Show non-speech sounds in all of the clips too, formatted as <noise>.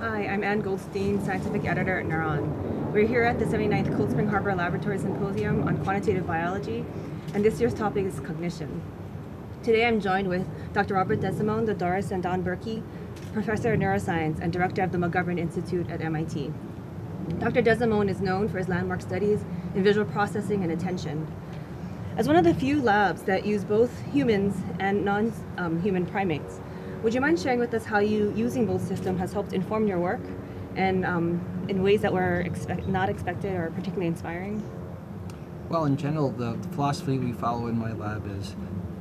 Hi, I'm Ann Goldstein, scientific editor at Neuron. We're here at the 79th Cold Spring Harbor Laboratory Symposium on quantitative biology, and this year's topic is cognition. Today I'm joined with Dr. Robert Desimone, the Doris and Don Berkey Professor of Neuroscience and Director of the McGovern Institute at MIT. Dr. Desimone is known for his landmark studies in visual processing and attention. As one of the few labs that use both humans and non-human um, primates, would you mind sharing with us how you using both systems has helped inform your work and um, in ways that were expect not expected or particularly inspiring? Well, in general, the, the philosophy we follow in my lab is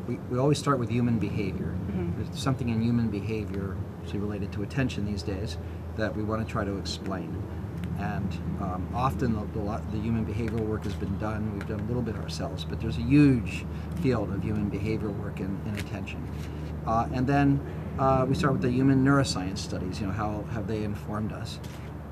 we, we always start with human behavior. Mm-hmm. There's something in human behavior, say related to attention these days, that we want to try to explain. And um, often the, the, the, human behavioral work has been done. We've done a little bit ourselves, but there's a huge field of human behavioral work in, in attention. Uh, and then uh, we start with the human neuroscience studies. You know, how have they informed us?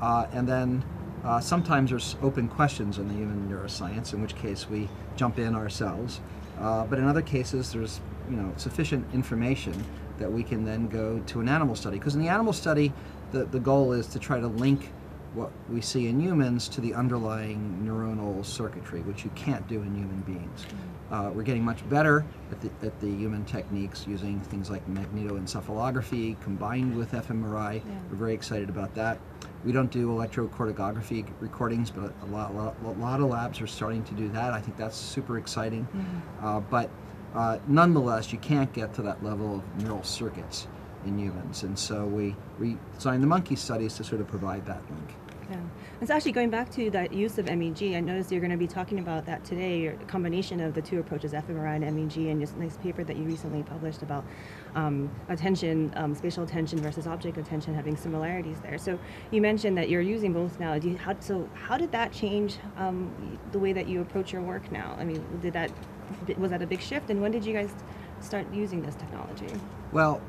Uh, and then uh, sometimes there's open questions in the human neuroscience, in which case we jump in ourselves. Uh, but in other cases, there's you know sufficient information that we can then go to an animal study. Because in the animal study, the, the goal is to try to link what we see in humans to the underlying neuronal circuitry, which you can't do in human beings. Mm-hmm. Uh, we're getting much better at the, at the human techniques using things like magnetoencephalography combined with fMRI. Yeah. We're very excited about that. We don't do electrocorticography recordings, but a lot, a lot, a lot of labs are starting to do that. I think that's super exciting. Mm-hmm. Uh, but uh, nonetheless, you can't get to that level of neural circuits in humans. And so we, we designed the monkey studies to sort of provide that link. Yeah. It's actually going back to that use of MEG. I noticed you're going to be talking about that today, a combination of the two approaches, fMRI and MEG, and just a nice paper that you recently published about um, attention, um, spatial attention versus object attention having similarities there. So you mentioned that you're using both now. You, how, so how did that change um, the way that you approach your work now? I mean, did that was that a big shift, and when did you guys start using this technology? Well,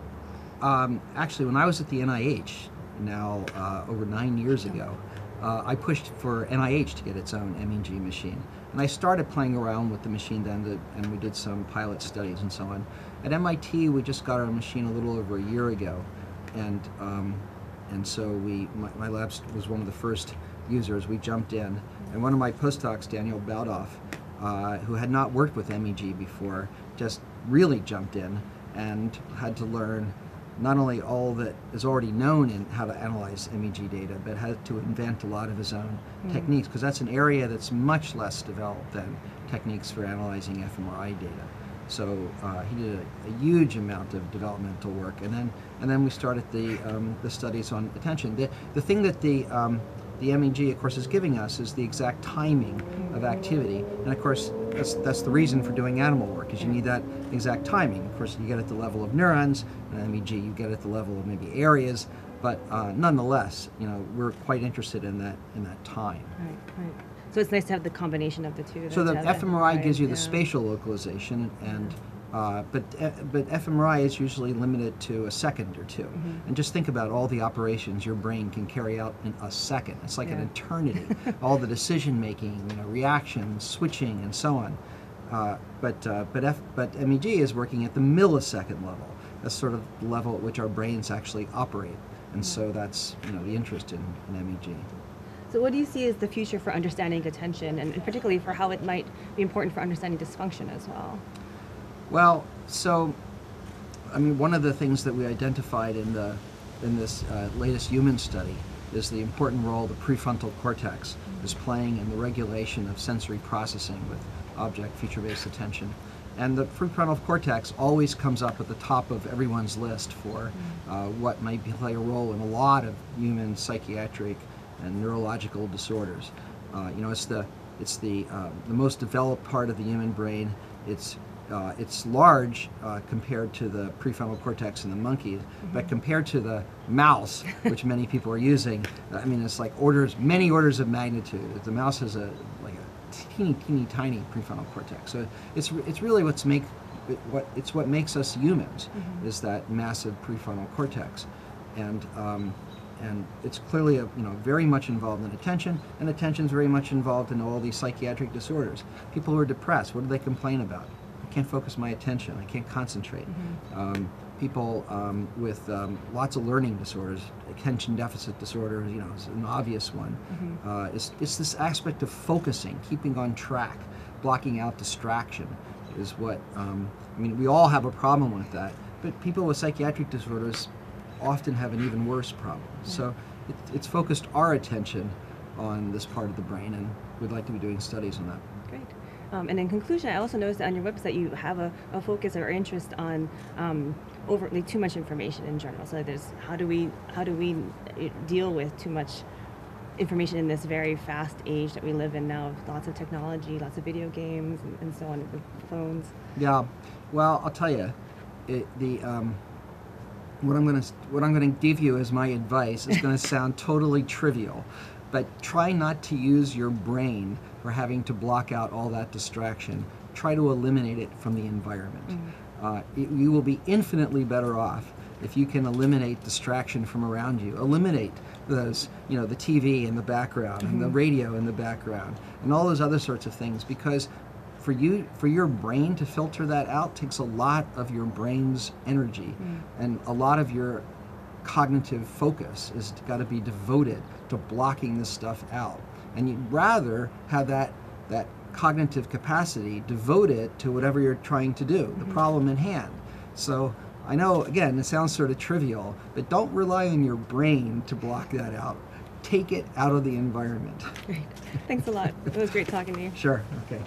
um, actually, when I was at the NIH, now uh, over nine years ago, uh, I pushed for NIH to get its own MEG machine. And I started playing around with the machine then, to, and we did some pilot studies and so on. At MIT, we just got our machine a little over a year ago, and um, and so we, my, my lab was one of the first users. We jumped in, and one of my postdocs, Daniel Baldauf, uh, who had not worked with MEG before, just really jumped in and had to learn not only all that is already known in how to analyze MEG data, but had to invent a lot of his own mm. techniques, because that's an area that's much less developed than techniques for analyzing fMRI data. So uh, he did a, a, huge amount of developmental work, and then and then we started the um, the studies on attention. The the thing that the um, the MEG, of course, is giving us is the exact timing of activity. And of course, that's, that's the reason for doing animal work, is you need that exact timing. Of course, you get at the level of neurons, and MEG, you get at the level of maybe areas, but uh, nonetheless, you know, we're quite interested in that in that time. Right, right. So it's nice to have the combination of the two. So the fMRI gives you the spatial localization and uh, but uh, but fMRI is usually limited to a second or 2 mm-hmm. and just think about all the operations your brain can carry out in a second. It's like yeah. an eternity. <laughs> all the decision making, you know, reactions, switching, and so on. Uh, but uh, but F, but MEG is working at the millisecond level. That's sort of the level at which our brains actually operate, and so mm-hmm. that's you know the interest in, in MEG. So, what do you see as the future for understanding attention, and particularly for how it might be important for understanding dysfunction as well? Well, so, I mean, one of the things that we identified in the in this uh, latest human study is the important role the prefrontal cortex is playing in the regulation of sensory processing with object feature-based attention. And the prefrontal cortex always comes up at the top of everyone's list for uh, what might play a role in a lot of human psychiatric and neurological disorders. Uh, you know, it's the it's the uh, the most developed part of the human brain. It's uh, it's large uh, compared to the prefrontal cortex in the monkeys, mm-hmm. but compared to the mouse, which many people are using, I mean, it's like orders, many orders of magnitude. The mouse has a like a teeny, teeny, tiny prefrontal cortex. So it's it's really what's make what it's what makes us humans mm-hmm. is that massive prefrontal cortex, and um, and it's clearly a, you know very much involved in attention, and attention is very much involved in all these psychiatric disorders. People who are depressed, what do they complain about? Can't focus my attention. I can't concentrate. Mm-hmm. Um, people um, with um, lots of learning disorders, attention deficit disorder, you know, is an obvious one. Mm-hmm. Uh, it's, it's this aspect of focusing, keeping on track, blocking out distraction is what, um, I mean, we all have a problem with that, but people with psychiatric disorders often have an even worse problem. So it, it's focused our attention on this part of the brain, and we'd like to be doing studies on that. Um, and in conclusion, I also noticed on your website you have a, a focus or interest on um, overtly too much information in general. So there's how do we how do we uh, deal with too much information in this very fast age that we live in now, with lots of technology, lots of video games, and, and so on, with phones. Yeah, well, I'll tell you, it, the um, what I'm gonna what I'm gonna give you as my advice is gonna <laughs> sound totally trivial, but try not to use your brain for having to block out all that distraction. Try to eliminate it from the environment. Mm-hmm. Uh, it, you will be infinitely better off if you can eliminate distraction from around you. Eliminate those, you know, the TV in the background and the mm-hmm. radio in the background and all those other sorts of things because for you for your brain to filter that out takes a lot of your brain's energy mm. and a lot of your cognitive focus is got to be devoted to blocking this stuff out. And you'd rather have that that cognitive capacity devoted to whatever you're trying to do the mm-hmm. problem in hand. So i know again it sounds sort of trivial but don't rely on your brain to block that out. Take it out of the environment. Great. Thanks a lot. It was great talking to you. sure. Okay